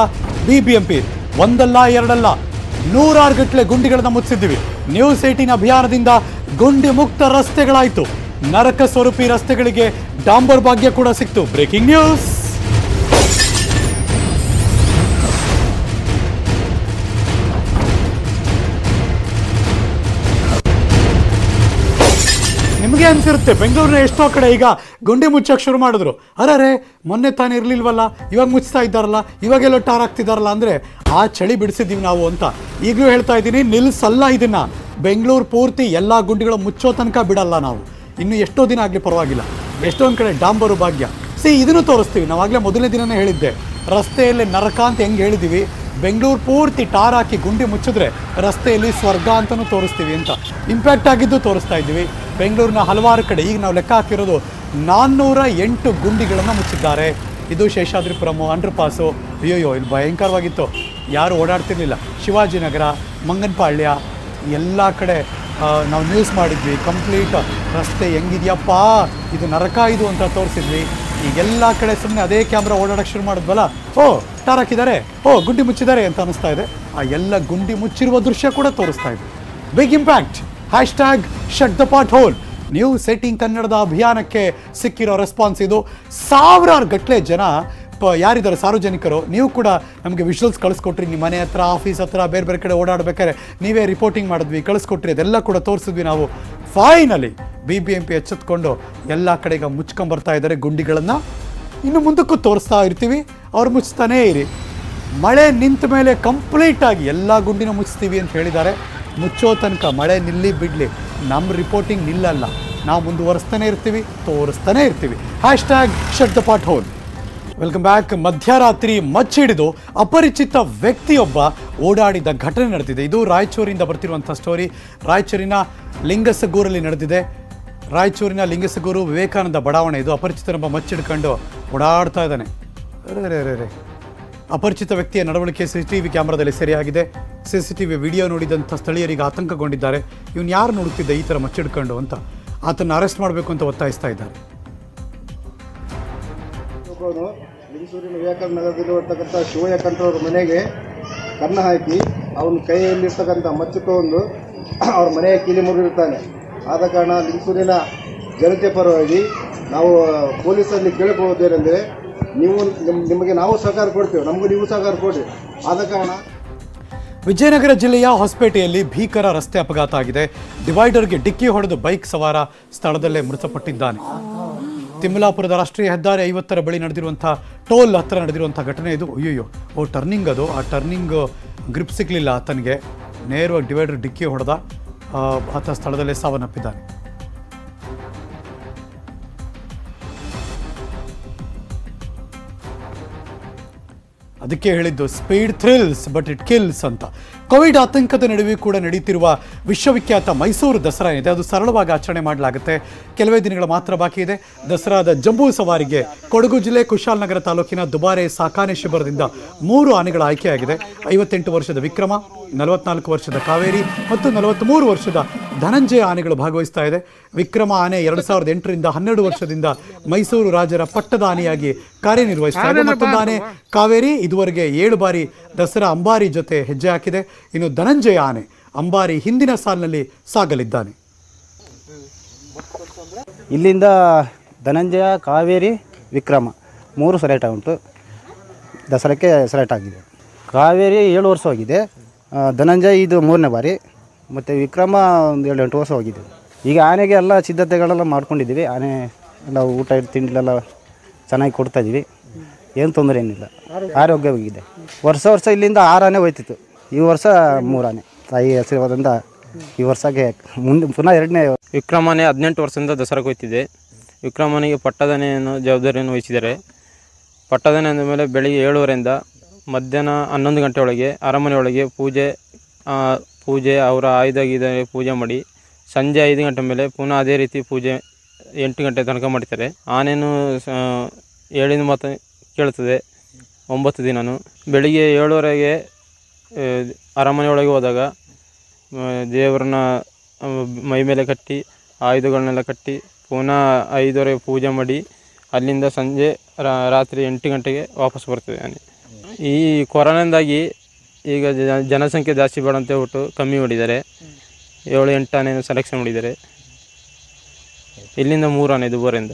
ಬಿ ಬಿ ಎಂ ಪಿ ಒಂದಲ್ಲ, ಎರಡಲ್ಲ, ನೂರಾರು ಗಟ್ಟಲೆ ಗುಂಡಿಗಳನ್ನು ಮುಚ್ಚಿದ್ದೀವಿ. ನ್ಯೂಸ್ ಏಟೀನ್ ಅಭಿಯಾನದಿಂದ ಗುಂಡಿ ಮುಕ್ತ ರಸ್ತೆಗಳಾಯಿತು. ನರಕ ಸ್ವರೂಪಿ ರಸ್ತೆಗಳಿಗೆ ಡಾಂಬರ್ ಭಾಗ್ಯ ಕೂಡ ಸಿಕ್ತು. Breaking news. ನಿಮಗೆ ಅನ್ಸಿರುತ್ತೆ. ಬೆಂಗಳೂರಿನ ಎಷ್ಟೋ ಕಡೆ ಈಗ ಗುಂಡಿ ಮುಚ್ಚಕ್ಕೆ ಶುರು ಮಾಡಿದ್ರು. ಅರೇ ಮೊನ್ನೆ ತಾನೇ ಇರಲಿಲ್ವಲ್ಲ? ಇವಾಗ ಮುಚ್ತಾ ಇದ್ದಾರಲ್ಲ? ಇವಾಗೆಲ್ಲ ಟಾರ್ ಹಾಕ್ತಿದಾರಲ್ಲ ಅಂದರೆ ಆ ಚಳಿ ಬಿಡಿಸಿದ್ದೀವಿ ನಾವು ಅಂತ. ಈಗಲೂ ಹೇಳ್ತಾ ಇದ್ದೀನಿ, ನಿಲ್ಸಲ್ಲ ಇದನ್ನು. ಬೆಂಗಳೂರು ಪೂರ್ತಿ ಎಲ್ಲ ಗುಂಡಿಗಳು ಮುಚ್ಚೋ ತನಕ ಬಿಡಲ್ಲ ನಾವು. ಇನ್ನು ಎಷ್ಟೋ ದಿನ ಆಗಲಿ ಪರವಾಗಿಲ್ಲ. ಎಷ್ಟೊಂದು ಕಡೆ ಡಾಂಬರು ಭಾಗ್ಯ. ಸಿ ಇದನ್ನು ತೋರಿಸ್ತೀವಿ. ನಾವಾಗಲೇ ಮೊದಲನೇ ದಿನನೇ ಹೇಳಿದ್ದೆ. ರಸ್ತೆಯಲ್ಲಿ ನರಕ ಅಂತ ಹೆಂಗೆ ಹೇಳಿದ್ದೀವಿ ಬೆಂಗಳೂರು ಪೂರ್ತಿ ಟಾರ್ ಹಾಕಿ ಗುಂಡಿ ಮುಚ್ಚಿದ್ರೆ ರಸ್ತೆಯಲ್ಲಿ ಸ್ವರ್ಗ ಅಂತಲೂ ತೋರಿಸ್ತೀವಿ ಅಂತ. ಇಂಪ್ಯಾಕ್ಟ್ ಆಗಿದ್ದು ತೋರಿಸ್ತಾ ಇದ್ದೀವಿ. ಬೆಂಗಳೂರಿನ ಹಲವಾರು ಕಡೆ ಈಗ ನಾವು ಲೆಕ್ಕ ಹಾಕಿರೋದು ನಾನ್ನೂರ ಎಂಟು ಗುಂಡಿಗಳನ್ನು ಮುಚ್ಚಿದ್ದಾರೆ. ಇದು ಶೇಷಾದ್ರಿಪುರಮು ಅಂಡರ್ ಪಾಸು. ಅಯ್ಯೋಯ್ಯೋ ಇಲ್ಲಿ ಭಯಂಕರವಾಗಿತ್ತು. ಯಾರು ಓಡಾಡ್ತಿರ್ಲಿಲ್ಲ. ಶಿವಾಜಿನಗರ, ಮಂಗನಪಾಳ್ಯ, ಎಲ್ಲ ಕಡೆ ನಾವು ನ್ಯೂಸ್ ಮಾಡಿದ್ವಿ. ಕಂಪ್ಲೀಟ್ ರಸ್ತೆ ಹೆಂಗಿದೆಯಪ್ಪ? ಇದು ನರಕ ಇದು ಅಂತ ತೋರಿಸಿದ್ವಿ. ಈಗೆಲ್ಲ ಕಡೆ ಸುಮ್ಮನೆ ಅದೇ ಕ್ಯಾಮ್ರಾ ಓಡಾಡಕ್ಕೆ ಶುರು ಮಾಡಿದ್ವಲ್ಲ? ಓ ಟಾರ್ ಹಾಕಿದ್ದಾರೆ ಓ, ಗುಂಡಿ ಮುಚ್ಚಿದ್ದಾರೆ ಅಂತ ಅನಿಸ್ತಾ ಇದೆ. ಆ ಎಲ್ಲ ಗುಂಡಿ ಮುಚ್ಚಿರುವ ದೃಶ್ಯ ಕೂಡ ತೋರಿಸ್ತಾ ಇದೆ. Big impact hashtag shut the pothole news eighteen ಕನ್ನಡದ ಅಭಿಯಾನಕ್ಕೆ ಸಿಕ್ಕಿರೋ ರೆಸ್ಪಾನ್ಸ್ ಇದು. ಸಾವಿರಾರು ಗಟ್ಟಲೆ ಜನ ಪ ಯಾರಿದ್ದಾರೆ ಸಾರ್ವಜನಿಕರು? ನೀವು ಕೂಡ ನಮಗೆ ವಿಜುವಲ್ಸ್ ಕಳಿಸ್ಕೊಟ್ರಿ. ನಿಮ್ಮ ಮನೆ ಹತ್ರ ಆಫೀಸ್ ಹತ್ರ, ಬೇರೆ ಬೇರೆ ಕಡೆ ಓಡಾಡಬೇಕಾದ್ರೆ ನೀವೇ ರಿಪೋರ್ಟಿಂಗ್ ಮಾಡಿದ್ವಿ, ಕಳಿಸ್ಕೊಟ್ರಿ. ಅದೆಲ್ಲ ಕೂಡ ತೋರಿಸಿದ್ವಿ ನಾವು. Finally B B M P ಎಚ್ಚೆತ್ಕೊಂಡು ಎಲ್ಲ ಕಡೆಗೆ ಮುಚ್ಕೊಂಬರ್ತಾ ಇದ್ದಾರೆ ಗುಂಡಿಗಳನ್ನು. ಇನ್ನು ಮುಂದಕ್ಕೂ ತೋರಿಸ್ತಾ ಇರ್ತೀವಿ. ಅವ್ರು ಮುಚ್ತಾನೇ ಇರಿ. ಮಳೆ ನಿಂತ ಮೇಲೆ ಕಂಪ್ಲೀಟಾಗಿ ಎಲ್ಲ ಗುಂಡಿನ ಮುಚ್ತೀವಿ ಅಂತ ಹೇಳಿದ್ದಾರೆ. ಮುಚ್ಚೋ ತನಕ ಮಳೆ ನಿಲ್ಲಿ ಬಿಡಲಿ. ನಮ್ಮ ರಿಪೋರ್ಟಿಂಗ್ ನಿಲ್ಲಲ್ಲ. ನಾವು ಮುಂದುವರಿಸ್ತಾನೆ ಇರ್ತೀವಿ, ತೋರಿಸ್ತಾನೆ ಇರ್ತೀವಿ. Hashtag shut hole welcome back ಮಧ್ಯರಾತ್ರಿ ಮಚ್ಚಿಡಿದು ಅಪರಿಚಿತ ವ್ಯಕ್ತಿಯೊಬ್ಬ ಓಡಾಡಿದ ಘಟನೆ ನಡೆದಿದೆ. ಇದು ರಾಯಚೂರಿಂದ ಬರ್ತಿರುವಂಥ ಸ್ಟೋರಿ ರಾಯಚೂರಿನ ಲಿಂಗಸಗೂರಲ್ಲಿ ನಡೆದಿದೆ. ರಾಯಚೂರಿನ ಲಿಂಗಸಗೂರು ವಿವೇಕಾನಂದ ಬಡಾವಣೆ. ಇದು ಅಪರಿಚಿತನೊಬ್ಬ ಮಚ್ಚಿಡ್ಕೊಂಡು ಓಡಾಡ್ತಾ ಇದ್ದಾನೆ. ಅರೆ ಅಪರಿಚಿತ ವ್ಯಕ್ತಿಯ ನಡವಳಿಕೆ ಸಿ ಟಿ ವಿ ಕ್ಯಾಮ್ರಾದಲ್ಲಿ ಸೆರೆಯಾಗಿದೆ. C C T V video ನೋಡಿದಂಥ ಸ್ಥಳೀಯರಿಗೆ ಆತಂಕಗೊಂಡಿದ್ದಾರೆ. ಇವನು ಯಾರು ನೋಡುತ್ತಿದ್ದ ಈ ಥರ ಮಚ್ಚಿಡ್ಕೊಂಡು ಅಂತ ಆತನ್ನು ಅರೆಸ್ಟ್ ಮಾಡಬೇಕು ಅಂತ ಒತ್ತಾಯಿಸ್ತಾ ಇದ್ದಾರೆ. ಲಿಂಗಸೂರಿನ ವಿವೇಕಾನಂದ ನಗರದಲ್ಲಿ ಇರ್ತಕ್ಕಂಥ ಶಿವಯ್ಯ ಮನೆಗೆ ಕನ್ನ ಹಾಕಿ ಅವನ ಕೈಯಲ್ಲಿರ್ತಕ್ಕಂಥ ಮಚ್ಚು ತಗೊಂಡು ಅವ್ರ ಮನೆಯ ಕೀಲಿ ಮುರಿದಿರ್ತಾನೆ. ಆದ ಕಾರಣ ಲಿಂಗೂರಿನ ಜನತೆ ಪರವಾಗಿ ನಾವು ಪೊಲೀಸರಲ್ಲಿ ಕೇಳಿಕೊಳ್ಳೋದೇನೆಂದರೆ ನೀವು ನಿಮ್- ನಿಮಗೆ ನಾವು ಸಹಕಾರ ಕೊಡ್ತೇವೆ, ನಮಗೂ ನೀವು ಸಹಕಾರ ಕೊಡಿ. ಆದ ಕಾರಣ ವಿಜಯನಗರ ಜಿಲ್ಲೆಯ ಹೊಸಪೇಟೆಯಲ್ಲಿ ಭೀಕರ ರಸ್ತೆ ಅಪಘಾತ ಆಗಿದೆ. ಡಿವೈಡರ್ಗೆ ಡಿಕ್ಕಿ ಹೊಡೆದು ಬೈಕ್ ಸವಾರ ಸ್ಥಳದಲ್ಲೇ ಮೃತಪಟ್ಟಿದ್ದಾನೆ. ತಿಮ್ಮಲಾಪುರದ ರಾಷ್ಟ್ರೀಯ ಹೆದ್ದಾರಿ ಐವತ್ತರ ಬಳಿ ನಡೆದಿರುವಂಥ ಟೋಲ್ ಹತ್ರ ನಡೆದಿರುವಂಥ ಘಟನೆ ಇದು. ಅಯ್ಯೋ ಓ ಟರ್ನಿಂಗ್ ಅದು. ಆ ಟರ್ನಿಂಗ್ ಗ್ರಿಪ್ ಸಿಗಲಿಲ್ಲ. ಆತನಿಗೆ ನೇರವಾಗಿ ಡಿವೈಡರ್ ಡಿಕ್ಕಿ ಹೊಡೆದ ಆತ ಸ್ಥಳದಲ್ಲೇ ಸಾವನ್ನಪ್ಪಿದ್ದಾನೆ. ಅದಕ್ಕೆ ಹೇಳಿದ್ದು speed thrills but it kills ಅಂತ. ಕೋವಿಡ್ ಆತಂಕದ ನಡುವೆ ಕೂಡ ನಡೀತಿರುವ ವಿಶ್ವವಿಖ್ಯಾತ ಮೈಸೂರು ದಸರಾ ಏನಿದೆ ಅದು ಸರಳವಾಗಿ ಆಚರಣೆ ಮಾಡಲಾಗುತ್ತೆ. ಕೆಲವೇ ದಿನಗಳ ಮಾತ್ರ ಬಾಕಿ ಇದೆ. ದಸರಾದ ಜಂಬೂ ಸವಾರಿಗೆ ಕೊಡಗು ಜಿಲ್ಲೆ ಕುಶಾಲನಗರ ತಾಲೂಕಿನ ದುಬಾರೆ ಸಾಕಾನೆ ಶಿಬಿರದಿಂದ ಮೂರು ಆನೆಗಳ ಆಯ್ಕೆಯಾಗಿದೆ. ಐವತ್ತೆಂಟು ವರ್ಷದ ವಿಕ್ರಮ ನಲವತ್ನಾಲ್ಕು ವರ್ಷದ ಕಾವೇರಿ ಮತ್ತು ನಲವತ್ತ್ಮೂರು ವರ್ಷದ ಧನಂಜಯ ಆನೆಗಳು ಭಾಗವಹಿಸ್ತಾ ಇದೆ. ವಿಕ್ರಮ ಆನೆ ಎರಡು ಸಾವಿರದ ಎಂಟರಿಂದ ಹನ್ನೆರಡು ವರ್ಷದಿಂದ ಮೈಸೂರು ರಾಜರ ಪಟ್ಟದ ಆನೆಯಾಗಿ ಕಾರ್ಯನಿರ್ವಹಿಸ್ತಾ ಇದೆ. ಮತ್ತೊಂದು ಆನೆ ಕಾವೇರಿ ಇದುವರೆಗೆ ಏಳು ಬಾರಿ ದಸರಾ ಅಂಬಾರಿ ಜೊತೆ ಹೆಜ್ಜೆ ಹಾಕಿದೆ. ಇನ್ನು ಧನಂಜಯ ಆನೆ ಅಂಬಾರಿ ಹಿಂದಿನ ಸಾಲಿನಲ್ಲಿ ಸಾಗಲಿದ್ದಾನೆ. ಇಲ್ಲಿಂದ ಧನಂಜಯ ಕಾವೇರಿ ವಿಕ್ರಮ ಮೂರು ಸೆಲೆಕ್ಟ್ ಉಂಟು. ದಸರಾಕ್ಕೆ ಸೆಲೆಕ್ಟ್ ಆಗಿದೆ. ಕಾವೇರಿ ಏಳು ವರ್ಷ ಹೋಗಿದೆ. ಆ, ಧನಂಜಯ ಇದು ಮೂರನೇ ಬಾರಿ, ಮತ್ತು ವಿಕ್ರಮ ಒಂದು ಎರಡು ಎಂಟು ವರ್ಷ ಹೋಗಿದೆ. ಈಗ ಆನೆಗೆ ಎಲ್ಲ ಸಿದ್ಧತೆಗಳೆಲ್ಲ ಮಾಡ್ಕೊಂಡಿದ್ದೀವಿ. ಆನೆ ಎಲ್ಲ ಊಟ ತಿಂಡಿಲೆಲ್ಲ ಚೆನ್ನಾಗಿ ಕೊಡ್ತಾ ಇದ್ದೀವಿ ಏನು ತೊಂದರೆ ಏನಿಲ್ಲ. ಆರೋಗ್ಯವಾಗಿದೆ. ವರ್ಷ ವರ್ಷ ಇಲ್ಲಿಂದ ಆರು ಆನೆ ಹೋಯ್ತಿತ್ತು. ಈ ವರ್ಷ ಮೂರು ತಾಯಿ ಆಶೀರ್ವಾದದಿಂದ ಈ ವರ್ಷಕ್ಕೆ ಮುಂದೆ ಪುನಃ ಎರಡನೇ ವಿಕ್ರಮನೇ ಹದಿನೆಂಟು ವರ್ಷದಿಂದ ದಸರಾಗೆ ಹೋಯ್ತಿದೆ. ವಿಕ್ರಮನಿಗೆ ಪಟ್ಟದನೆಯನ್ನು ಜವಾಬ್ದಾರಿಯನ್ನು ವಹಿಸಿದ್ದಾರೆ. ಪಟ್ಟದನೆ ಅಂದಮೇಲೆ ಬೆಳಿಗ್ಗೆ ಏಳುವರೆಯಿಂದ ಮಧ್ಯಾಹ್ನ ಹನ್ನೊಂದು ಗಂಟೆ ಒಳಗೆ ಅರಮನೆ ಒಳಗೆ ಪೂಜೆ ಪೂಜೆ ಅವರ ಆಯುಧ ಗೀದ ಪೂಜೆ ಮಾಡಿ ಸಂಜೆ ಐದು ಗಂಟೆ ಮೇಲೆ ಪುನಃ ಅದೇ ರೀತಿ ಪೂಜೆ ಎಂಟು ಗಂಟೆ ತನಕ ಮಾಡ್ತಾರೆ. ಆನೆಯೂ ಏಳಿನ ಮಾತು ಕೇಳ್ತದೆ ಒಂಬತ್ತು ದಿನನೂ. ಬೆಳಿಗ್ಗೆ ಏಳುವರೆಗೆ ಆ, ಅರಮನೆ ಒಳಗೆ ಹೋದಾಗ ದೇವರನ್ನ ಮೈ ಮೇಲೆ ಕಟ್ಟಿ ಆಯುಧಗಳನ್ನೆಲ್ಲ ಕಟ್ಟಿ ಪುನಃ ಐದುವರೆಗೆ ಪೂಜೆ ಮಾಡಿ ಅಲ್ಲಿಂದ ಸಂಜೆ ರಾತ್ರಿ ಎಂಟು ಗಂಟೆಗೆ ವಾಪಸ್ ಬರ್ತದೆ ಆನೆ. ಈ ಕೊರೋನಾದಾಗಿ ಈಗ ಜನ- ಜನಸಂಖ್ಯೆ ಜಾಸ್ತಿ ಬೇಡ ಅಂತ ಹೇಳ್ಬಿಟ್ಟು ಕಮ್ಮಿ ಮಾಡಿದ್ದಾರೆ. ಏಳು ಎಂಟು ಆನೆಯನ್ನು ಸೆಲೆಕ್ಷನ್ ಮಾಡಿದ್ದಾರೆ. ಇಲ್ಲಿಂದ ಮೂರು ಆನೆ ದುಬಾರಿಂದ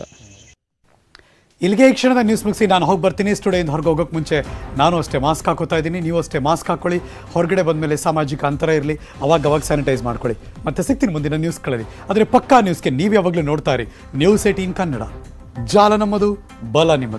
ಇಲ್ಲಿಗೆ ಈ ಕ್ಷಣದ ನ್ಯೂಸ್ ಮುಗಿಸಿ ನಾನು ಹೋಗಿ ಬರ್ತೀನಿ. ಸ್ಟುಡಿಯೋಯಿಂದ ಹೊರಗೆ ಹೋಗೋಕೆ ಮುಂಚೆ ನಾನು ಅಷ್ಟೇ ಮಾಸ್ಕ್ ಹಾಕೋತಾ ಇದ್ದೀನಿ. ನೀವು ಅಷ್ಟೇ ಮಾಸ್ಕ್ ಹಾಕೊಳ್ಳಿ. ಹೊರಗಡೆ ಬಂದಮೇಲೆ ಸಾಮಾಜಿಕ ಅಂತರ ಇರಲಿ. ಅವಾಗ ಅವಾಗ ಸ್ಯಾನಿಟೈಸ್ ಮಾಡ್ಕೊಳ್ಳಿ. ಮತ್ತೆ ಸಿಗ್ತೀನಿ ಮುಂದಿನ ನ್ಯೂಸ್ಗಳಲ್ಲಿ ಆದರೆ ಪಕ್ಕಾ ನ್ಯೂಸ್ಗೆ ನೀವು ಯಾವಾಗಲೂ ನೋಡ್ತಾ ಇರಿ. News eighteen Kannada. ಜಾಲ ನಮ್ಮದು, ಬಲ ನಿಮ್ಮದು.